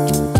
Bye.